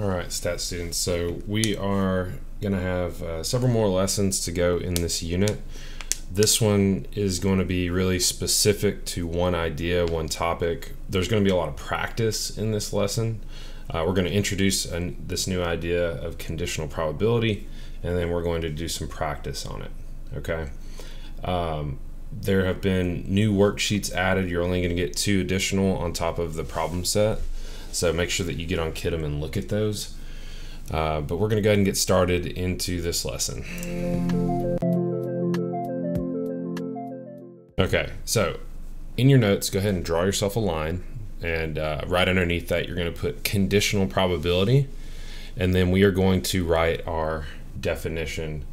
All right, stat students. So we are going to have uh, several more lessons to go in this unit. This one is going to be really specific to one idea, one topic. There's going to be a lot of practice in this lesson. Uh, we're going to introduce an, this new idea of conditional probability, and then we're going to do some practice on it. Okay. Um, there have been new worksheets added. You're only going to get two additional on top of the problem set. So make sure that you get on Kiddom and look at those. Uh, but we're going to go ahead and get started into this lesson. Okay, so in your notes, go ahead and draw yourself a line. And uh, right underneath that, you're going to put conditional probability. And then we are going to write our definition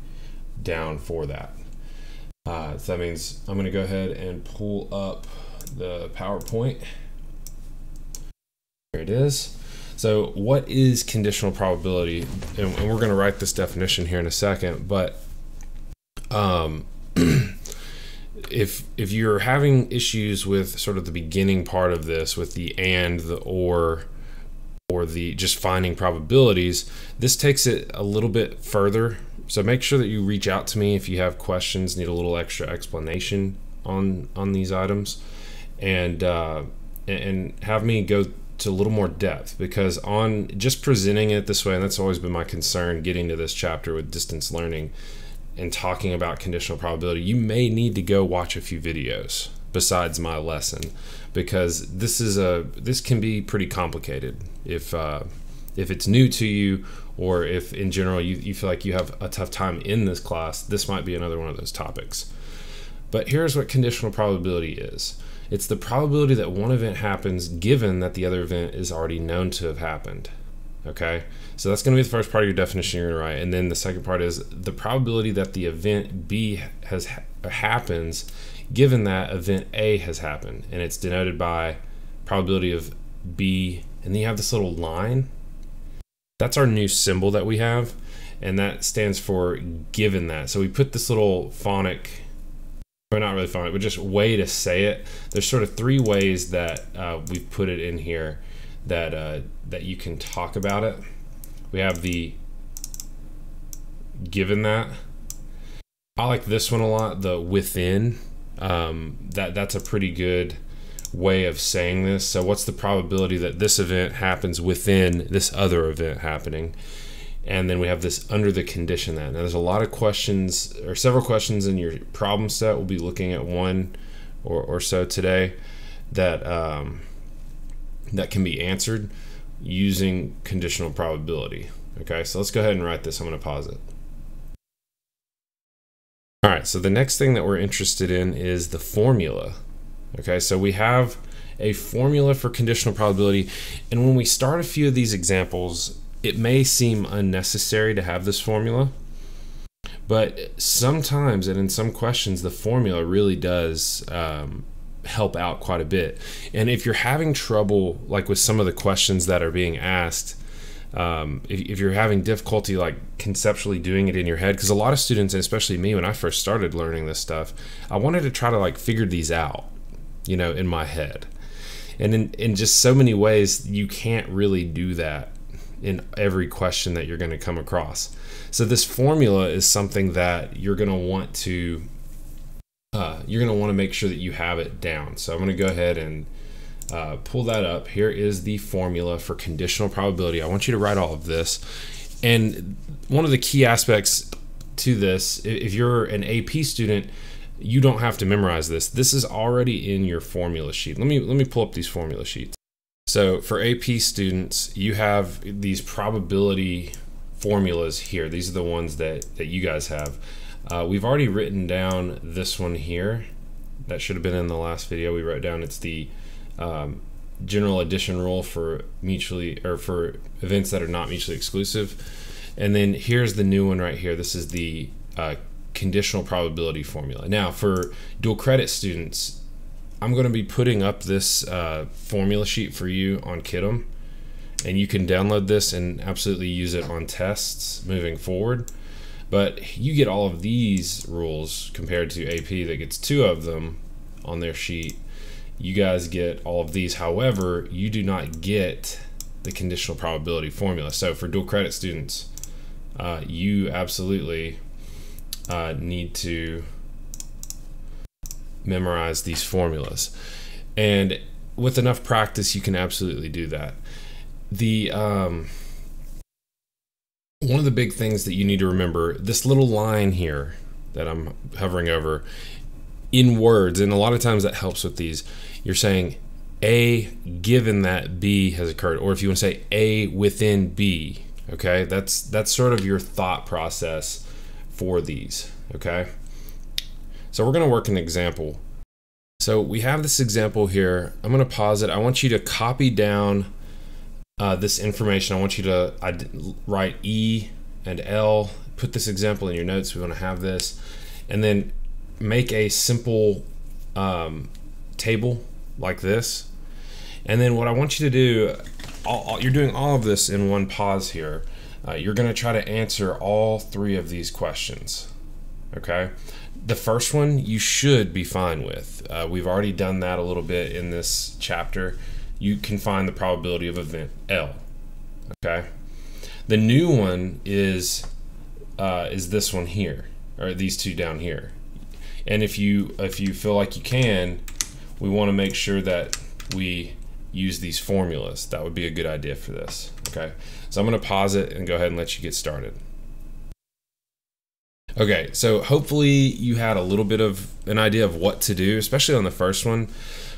down for that. Uh, so that means I'm going to go ahead and pull up the PowerPoint. Here it is. So what is conditional probability? And, and we're going to write this definition here in a second, but um, if if you're having issues with sort of the beginning part of this with the and the or or the just finding probabilities this takes it a little bit further so make sure that you reach out to me if you have questions need a little extra explanation on on these items and uh, and have me go to a little more depth because on just presenting it this way and that's always been my concern getting to this chapter with distance learning and talking about conditional probability, you may need to go watch a few videos besides my lesson because this is a this can be pretty complicated if uh, if it's new to you or if in general you, you feel like you have a tough time in this class this might be another one of those topics. But here's what conditional probability is it's the probability that one event happens given that the other event is already known to have happened Okay, so that's going to be the first part of your definition you're going to write, and then the second part is the probability that the event B has ha happens, given that event A has happened, and it's denoted by probability of B, and then you have this little line. That's our new symbol that we have, and that stands for given that. So we put this little phonic or not really phonic, but just way to say it. There's sort of three ways that uh, we've put it in here that uh, that you can talk about it. We have the given that. I like this one a lot. The within. Um, that that's a pretty good way of saying this. So what's the probability that this event happens within this other event happening? And then we have this under the condition that. Now there's a lot of questions or several questions in your problem set. We'll be looking at one or, or so today that um, that can be answered using conditional probability. Okay, so let's go ahead and write this. I'm going to pause it. All right, so the next thing that we're interested in is the formula. Okay, so we have a formula for conditional probability, and when we start a few of these examples, it may seem unnecessary to have this formula, but sometimes and in some questions, the formula really does um, help out quite a bit. And if you're having trouble, like with some of the questions that are being asked, um, if, if, you're having difficulty like conceptually doing it in your head, because a lot of students, especially me, when I first started learning this stuff, I wanted to try to like figure these out, you know, in my head. And in, in just so many ways, you can't really do that in every question that you're going to come across. So this formula is something that you're going to want to uh, you're going to want to make sure that you have it down. So I'm going to go ahead and uh, pull that up. Here is the formula for conditional probability. I want you to write all of this. And one of the key aspects to this, if you're an AP student, you don't have to memorize this. This is already in your formula sheet. Let me let me pull up these formula sheets. So for AP students, you have these probability formulas here. These are the ones that, that you guys have. Uh, we've already written down this one here. That should have been in the last video. We wrote down it's the um, general addition rule for mutually or for events that are not mutually exclusive. And then here's the new one right here. This is the uh, conditional probability formula. Now for dual credit students, I'm going to be putting up this uh, formula sheet for you on Kiddom and you can download this and absolutely use it on tests moving forward. But you get all of these rules compared to AP that gets two of them on their sheet. You guys get all of these. However, you do not get the the conditional probability formula. So for dual credit students, uh, you absolutely uh, need to memorize these formulas. And with enough practice, you can absolutely do that. The um, one of the big things that you need to remember this little line here that I'm hovering over in words, and a lot of times that helps with these. You're saying A given that B has occurred, or if you want to say A within B, okay, that's that's sort of your thought process for these, okay. So we're going to work an example. So we have this example here. I'm going to pause it. I want you to copy down uh, this information. I want you to write E and L. Put this example in your notes. We want to have this, and then make a simple um, table like this. And then what I want you to do, all, all, you're doing all of this in one pause here. Uh, you're going to try to answer all three of these questions. Okay. The first one you should be fine with. Uh, we've already done that a little bit in this chapter. You can find the probability of event L. Okay. The new one is uh, is this one here, or these two down here. And if you if you feel like you can, we want to make sure that we use these formulas. That would be a good idea for this. Okay. So I'm going to pause it and go ahead and let you get started. Okay, so hopefully you had a little bit of an idea of what to do, especially on the first one.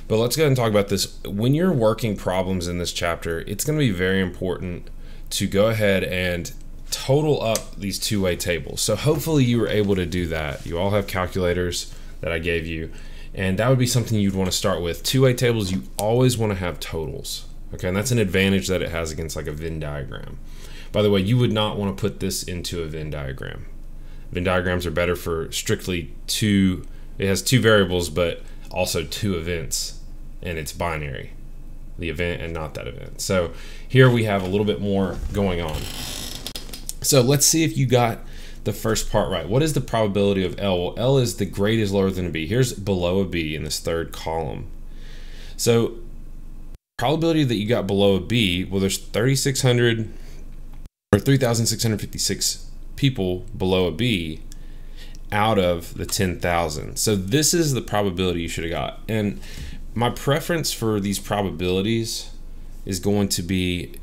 But let's go ahead and talk about this. When you're working problems in this chapter, it's going to be very important to go ahead and total up these two-way tables. So hopefully you were able to do that. You all have calculators that I gave you, and that would be something you'd want to start with. Two-way tables, you always want to have totals. Okay, and that's an advantage that it has against like a Venn diagram. By the way, you would not want to put this into a Venn diagram. Venn diagrams are better for strictly two, it has two variables, but also two events, and it's binary the event and not that event. So here we have a little bit more going on. So let's see if you got the first part right. What is the probability of L? Well, L is the grade is lower than a B. Here's below a B in this third column. So probability that you got below a B, well, there's 3,600 or 3,656 people below a B out of the 10,000. So this is the probability you should have got. And my preference for these probabilities is going to be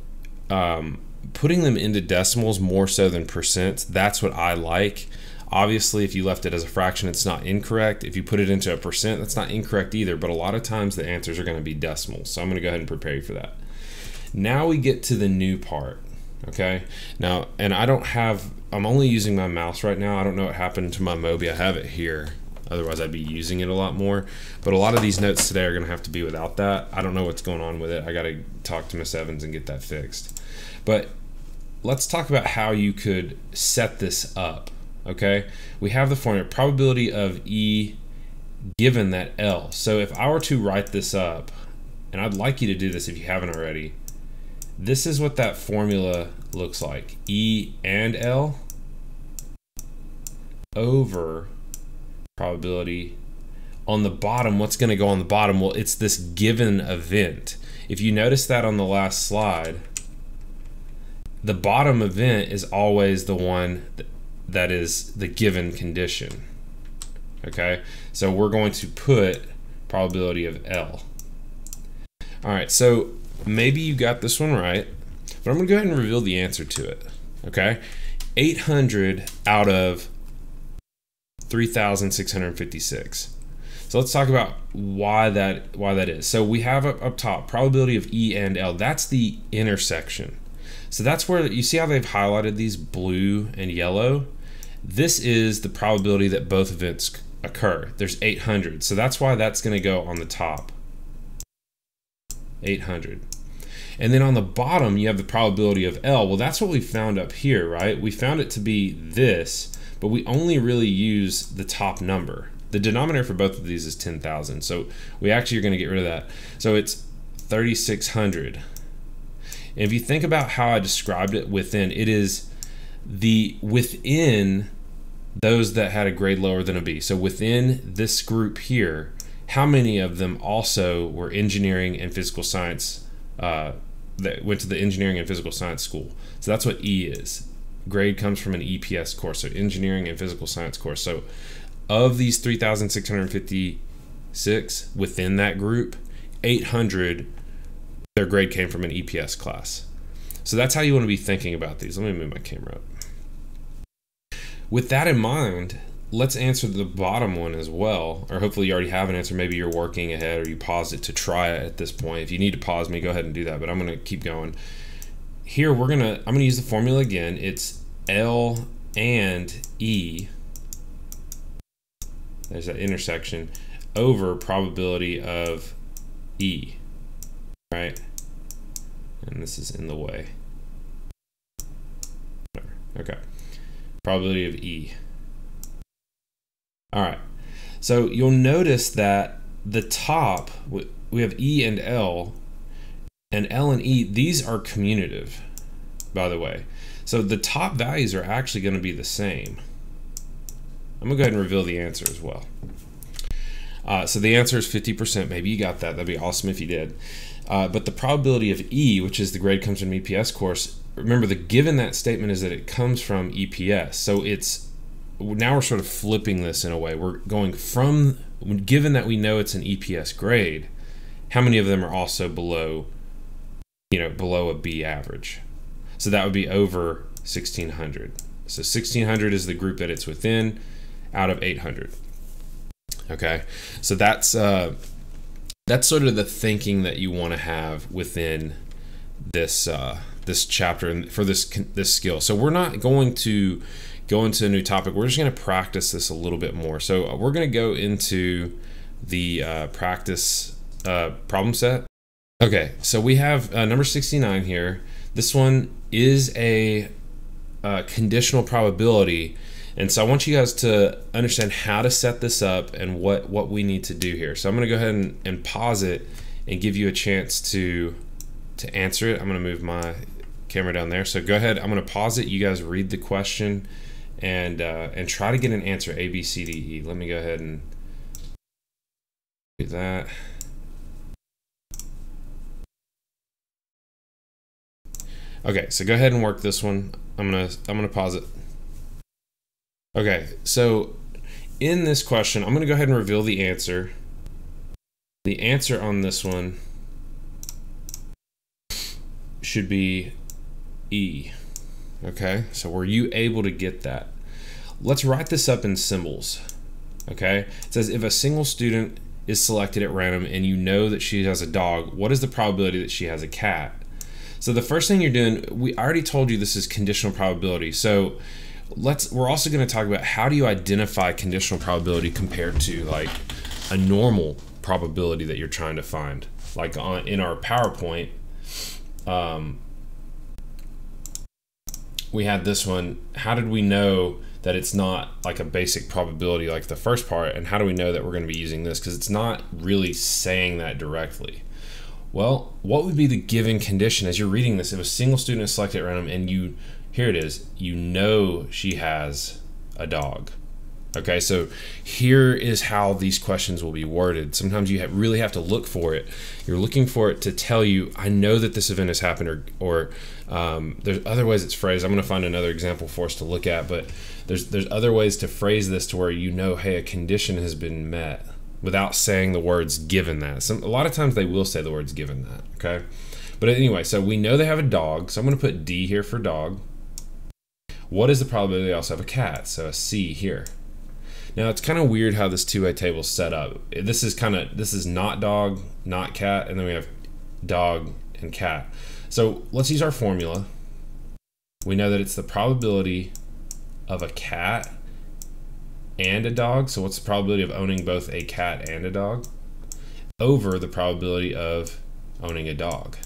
um, putting them into decimals more so than percents. That's what I like. Obviously, if you left it as a fraction, it's not incorrect. If you put it into a percent, that's not incorrect either. But a lot of times the answers are going to be decimals. So I'm going to go ahead and prepare you for that. Now we get to the new part. Okay. Now, and I don't have, I'm only using my mouse right now. I don't know what happened to my Mobi. I have it here. Otherwise, I'd be using it a lot more. But a lot of these notes today are going to have to be without that. I don't know what's going on with it. I got to talk to Miss Evans and get that fixed. But let's talk about how you could set this up. Okay, we have the formula probability of E given that L. So if I were to write this up, and I'd like you to do this if you haven't already, this is what that formula looks like. E and L over probability. On the bottom, what's going to go on the bottom? Well, it's this given event. If you notice that on the last slide, the bottom event is always the one that is the given condition. Okay, so we're going to put probability of L. All right, so maybe you got this one right, but I'm going to go ahead and reveal the answer to it. Okay, 800 out of 3,656. So let's talk about why that why that is. So we have up, up top probability of E and L. That's the intersection. So that's where you see how they've highlighted these blue and yellow. This is the probability that both events occur. There's 800. So that's why that's going to go on the top. 800. And then on the bottom, you have the probability of L. Well, that's what we found up here, right? We found it to be this but we only really use the top number. The denominator for both of these is 10,000. So we actually are going to get rid of that. So it's 3,600. And if you think about how I described it within, it is the within those that had a grade lower than a B. So within this group here, how many of them also were engineering and physical science uh, that went to the engineering and physical science school. So that's what E is. Grade comes from an EPS course, so engineering and physical science course. So of these 3,656 within that group, 800 their grade came from an EPS class. So that's how you want to be thinking about these. Let me move my camera up. With that in mind, let's answer the bottom one as well. Or hopefully you already have an answer. Maybe you're working ahead or you paused it to try it at this point. If you need to pause me, go ahead and do that. But I'm going to keep going. Here we're going to, I'm going to use the formula again. It's L and E. There's that intersection over probability of E, right? And this is in the way. Okay. Probability of E. All right. So you'll notice that the top, we have E and L, and L and E, these are commutative, by the way. So the top values are actually going to be the same. I'm going to go ahead and reveal the answer as well. Uh, so the answer is 50%. Maybe you got that. That'd be awesome if you did. Uh, but the probability of E, which is the grade comes from EPS course, remember the given that statement is that it comes from EPS. So it's now we're sort of flipping this in a way. We're going from given that we know it's an EPS grade, how many of them are also below you know, below a B average. So that would be over 1600. So 1600 is the group that it's within out of 800. Okay. So that's uh that's sort of the thinking that you want to have within this uh this chapter and for this this skill. So we're not going to go into a new topic. We're just going to practice this a little bit more. So uh, we're going to go into the uh, practice uh, problem set. Okay, so we have uh, number 69 here. This one is a uh, conditional probability. And so I want you guys to understand how to set this up and what, what we need to do here. So I'm going to go ahead and, and pause it and give you a chance to to answer it. I'm going to move my camera down there. So go ahead. I'm going to pause it. You guys read the question and uh, and try to get an answer A, B, C, D, E. Let me go ahead and do that. Okay, so go ahead and work this one. I'm gonna I'm gonna pause it. Okay, so in this question, I'm gonna go ahead and reveal the answer. The answer on this one should be E. Okay, so were you able to get that? Let's write this up in symbols. Okay, it says if a single student is selected at random and you know that she has a dog, what is the probability that she has a cat? So the first thing you're doing, we already told you this is conditional probability. So let's we're also going to talk about how do you identify conditional probability compared to like a normal probability that you're trying to find. Like on in our PowerPoint, um, we had this one. How did we know that it's not like a basic probability like the first part? And how do we know that we're going to be using this? Because it's not really saying that directly. Well, what would be the given condition as you're reading this? If a single student is selected at random and you, here it is, you know she has a dog. Okay, so here is how these questions will be worded. Sometimes you have, really have to look for it. You're looking for it to tell you, I know that this event has happened, or, or um, there's other ways it's phrased. I'm going to find another example for us to look at, but there's there's other ways to phrase this to where you know, hey, a condition has been met without saying the words given that. Some, a lot of times they will say the words given that, okay? But anyway, so we know they have a dog, so I'm going to put D here for dog. What is the probability they also have a cat? So a C here. Now it's kind of weird how this two-way table is set up. This is kind of this is not dog, not cat, and then we have dog and cat. So let's use our formula. We know that it's the probability of a cat and a dog. So what's the probability of owning both a cat and a dog? Over the probability of owning a dog.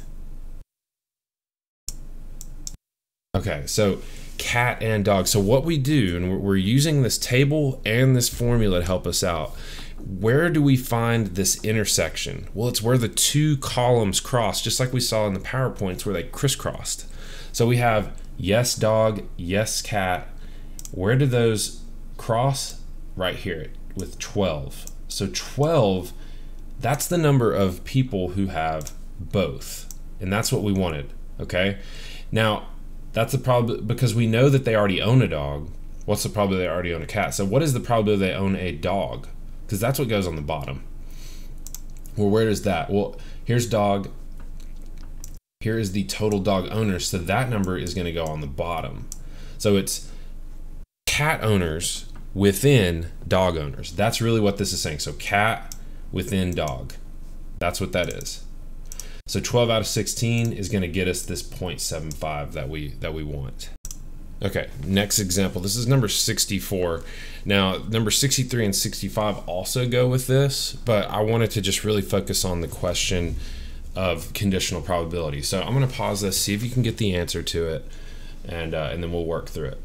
Okay, so cat and dog. So what we do, and we're using this table and this formula to help us out. Where do we find this intersection? Well, it's where the two columns cross, just like we saw in the PowerPoints where they crisscrossed. So we have yes dog, yes cat. Where do those cross? Right here with 12. So 12, that's the number of people who have both and that's what we wanted. Okay, now that's the problem because we know that they already own a dog. What's the probability they already own a cat? So what is the probability they own a dog? Because that's what goes on the bottom. Well, where is that? Well, here's dog. Here is the total dog owners. So that number is going to go on the bottom. So it's cat owners within dog owners. That's really what this is saying. So cat within dog. That's what that is. So 12 out of 16 is going to get us this 0.75 that we that we want. Okay, next example. This is number 64. Now, number 63 and 65 also go with this, but I wanted to just really focus on the question of conditional probability. So I'm going to pause this, see if you can get the answer to it, and, uh, and then we'll work through it.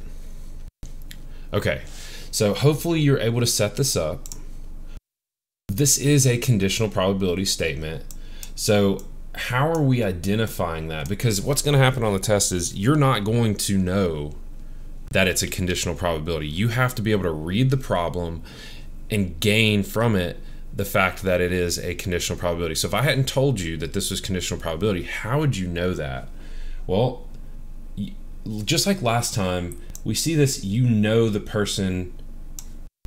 Okay, so hopefully you're able to set this up. This is a conditional probability statement. So how are we identifying that? Because what's going to happen on the test is you're not going to know that it's a conditional probability. You have to be able to read the problem and gain from it the fact that it is a conditional probability. So if I hadn't told you that this was conditional probability, how would you know that? Well, just like last time, we see this, you know the person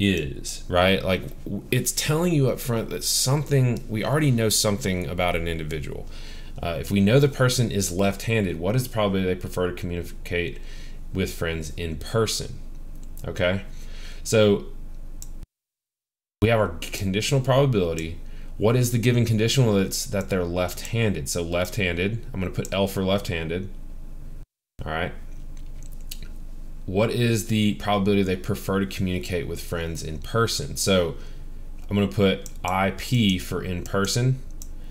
is, right? Like it's telling you up front that something, we already know something about an individual. Uh, if we know the person is left handed, what is the probability they prefer to communicate with friends in person? Okay. So we have our conditional probability. What is the given conditional it's that they're left handed. So left handed, I'm going to put L for left handed. All right what is the probability they prefer to communicate with friends in person? So I'm going to put IP for in person.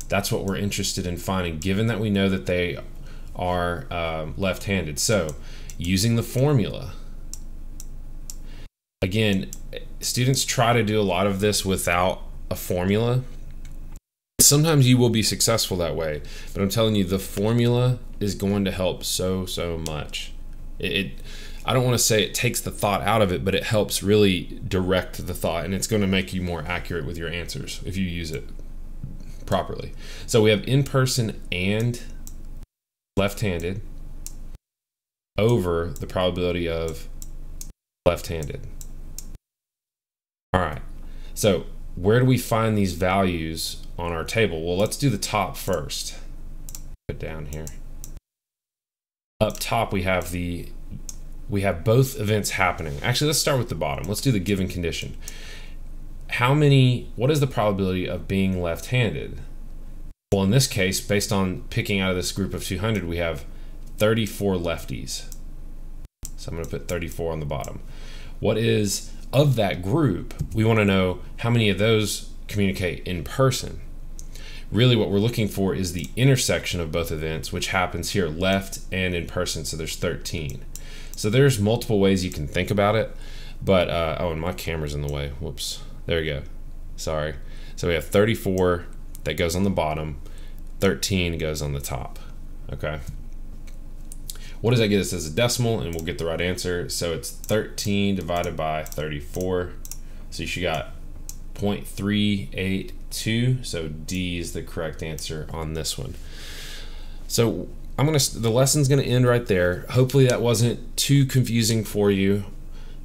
That's what we're interested in finding, given that we know that they are um, left handed. So using the formula, again, students try to do a lot of this without a formula. Sometimes you will be successful that way, but I'm telling you, the formula is going to help so, so much. It, it I don't want to say it takes the thought out of it, but it helps really direct the thought and it's going to make you more accurate with your answers if you use it properly. So we have in person and left handed over the probability of left handed. All right. So where do we find these values on our table? Well, let's do the top first. Put down here. Up top, we have the we have both events happening. Actually, let's start with the bottom. Let's do the given condition. How many, what is the probability of being left-handed? Well, in this case, based on picking out of this group of 200, we have 34 lefties. So I'm going to put 34 on the bottom. What is, of that group, we want to know how many of those communicate in person. Really what we're looking for is the intersection of both events, which happens here left and in person, so there's 13. So there's multiple ways you can think about it, but uh, oh, and my camera's in the way. Whoops. There we go. Sorry. So we have 34 that goes on the bottom, 13 goes on the top. Okay. What does that get us as a decimal? And we'll get the right answer. So it's 13 divided by 34. So you should got 0.382. So D is the correct answer on this one. So I'm gonna the lesson's gonna end right there. Hopefully that wasn't too confusing for you,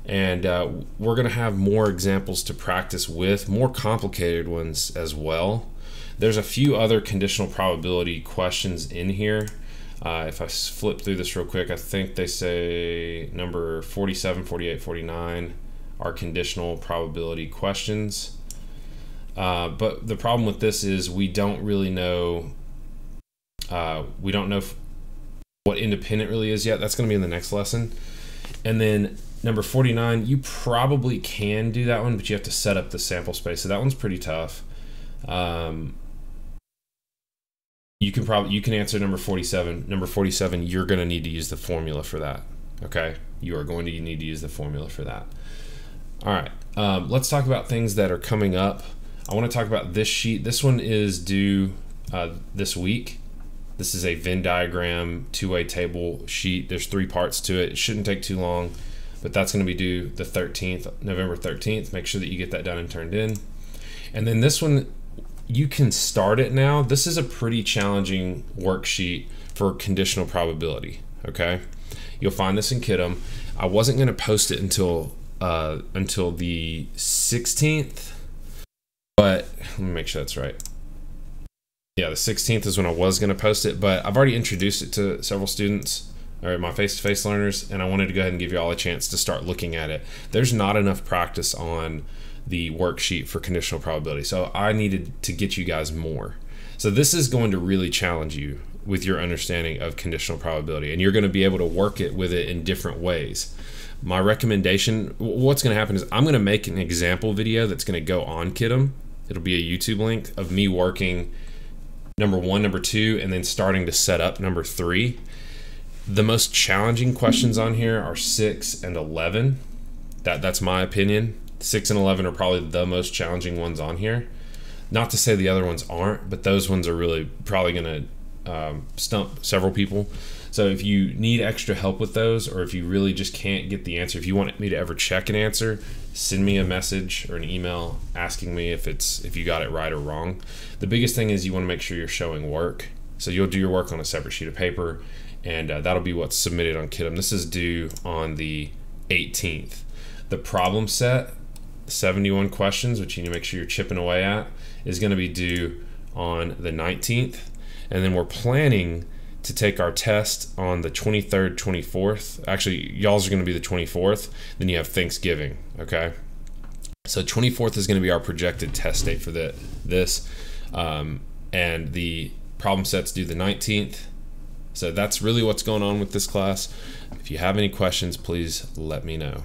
and uh, we're gonna have more examples to practice with, more complicated ones as well. There's a few other conditional probability questions in here. Uh, if I flip through this real quick, I think they say number 47, 48, 49 are conditional probability questions. Uh, but the problem with this is we don't really know. Uh, we don't know what independent really is yet. That's going to be in the next lesson. And then number 49, you probably can do that one, but you have to set up the sample space. So that one's pretty tough. Um, you can probably you can answer number 47. Number 47, you're going to need to use the formula for that. Okay? You are going to need to use the formula for that. All right. Um, let's talk about things that are coming up. I want to talk about this sheet. This one is due uh, this week. This is a Venn diagram two-way table sheet. There's three parts to it. It shouldn't take too long, but that's going to be due the 13th, November 13th. Make sure that you get that done and turned in. And then this one, you can start it now. This is a pretty challenging worksheet for conditional probability. Okay, you'll find this in Kiddom. I wasn't going to post it until uh, until the 16th, but let me make sure that's right. Yeah, the 16th is when I was going to post it, but I've already introduced it to several students or my face-to-face learners, and I wanted to go ahead and give you all a chance to start looking at it. There's not enough practice on the worksheet for conditional probability, so I needed to get you guys more. So this is going to really challenge you with your understanding of conditional probability, and you're going to be able to work it with it in different ways. My recommendation, what's going to happen is I'm going to make an example video that's going to go on Kiddom. It'll be a YouTube link of me working number one, number two, and then starting to set up number three. The most challenging questions on here are six and 11. That, that's my opinion. Six and 11 are probably the most challenging ones on here. Not to say the other ones aren't, but those ones are really probably going to um, stump several people. So if you need extra help with those, or if you really just can't get the answer, if you want me to ever check an answer, send me a message or an email asking me if it's if you got it right or wrong. The biggest thing is you want to make sure you're showing work. So you'll do your work on a separate sheet of paper and uh, that'll be what's submitted on Kiddom. This is due on the 18th. The problem set, 71 questions, which you need to make sure you're chipping away at, is going to be due on the 19th. And then we're planning to take our test on the 23rd, 24th. Actually, y'all's are going to be the 24th. Then you have Thanksgiving, okay? So 24th is going to be our projected test date for the, this. Um, and the problem set's due the 19th so that's really what's going on with this class. If you have any questions, please let me know.